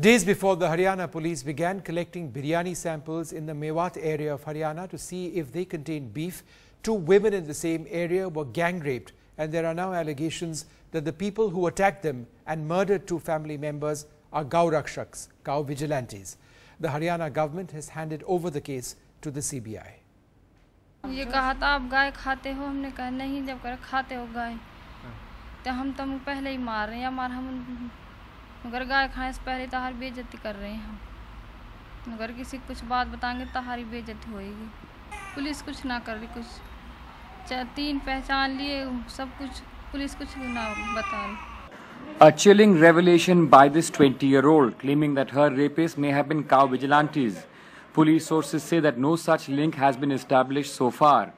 Days before the Haryana police began collecting biryani samples in the Mewat area of Haryana to see if they contained beef, two women in the same area were gang raped and there are now allegations that the people who attacked them and murdered two family members are Gaurakshaks, cow vigilantes. The Haryana government has handed over the case to the CBI. ये कहा था आप गाय खाते हो हमने कहा नहीं जब कर खाते हो गाय तो हम तुम पहले ही मार रहे हैं मार हम अगर गाय खाने से पहले तहारी बेइज्जती कर रहे हैं हम अगर किसी कुछ बात बताएँगे तहारी बेइज्जती होएगी पुलिस कुछ ना कर रही कुछ तीन पहचान लिए सब कुछ पुलिस कुछ ना बता रही A chilling revelation by this 20 year old, claiming that her rapists may have been cow vigilantes. Police sources say that no such link has been established so far.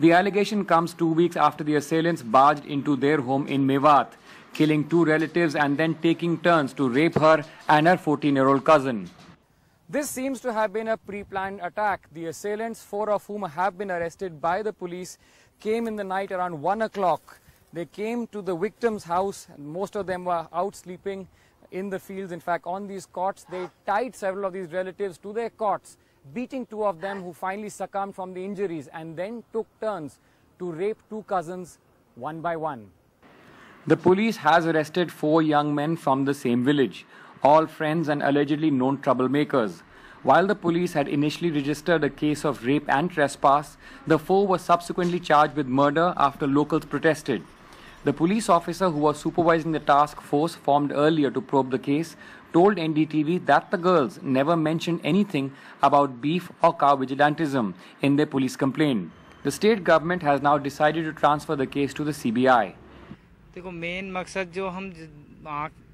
The allegation comes two weeks after the assailants barged into their home in Mewat, killing two relatives and then taking turns to rape her and her 14 year old cousin. This seems to have been a pre planned attack. The assailants, four of whom have been arrested by the police, came in the night around 1 o'clock. They came to the victim's house, and most of them were out sleeping in the fields. In fact, on these cots, they tied several of these relatives to their cots, beating two of them who finally succumbed from the injuries, and then took turns to rape two cousins one by one. The police has arrested four young men from the same village, all friends and allegedly known troublemakers. While the police had initially registered a case of rape and trespass, the four were subsequently charged with murder after locals protested. The police officer who was supervising the task force formed earlier to probe the case told NDTV that the girls never mentioned anything about beef or cow vigilantism in their police complaint. The state government has now decided to transfer the case to the CBI. देखो main मकसद जो हम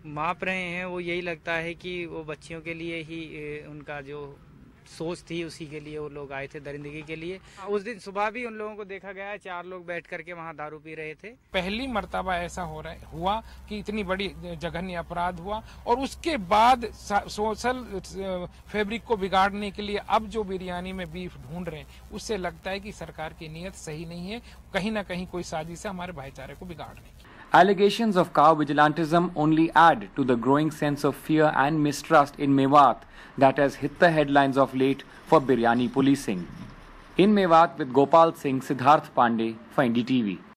माप रहे हैं, वो यही लगता है कि वो बच्चियों के लिए ही उनका जो सोच थी, उसी के लिए वो लोग आए थे, दरिंदगी के लिए। उस दिन सुबह भी उन लोगों को देखा गया है चार लोग बैठ करके वहाँ दारू पी रहे थे। पहली मर्तबा ऐसा हो रहा, हुआ कि इतनी बड़ी जघन्य अपराध हुआ और उसके बाद सोशल फैब्रिक को बिगाड़ने के लिए अब जो बिरयानी में बीफ ढूंढ रहे हैं, उससे लगता है कि सरकार की नीयत सही नहीं है, कहीं ना कहीं कोई साजिश है हमारे भाईचारे को बिगाड़ने की। Allegations of cow vigilantism only add to the growing sense of fear and mistrust in Mewat that has hit the headlines of late for biryani policing. In Mewat with Gopal Singh, Siddharth Pandey for NDTV.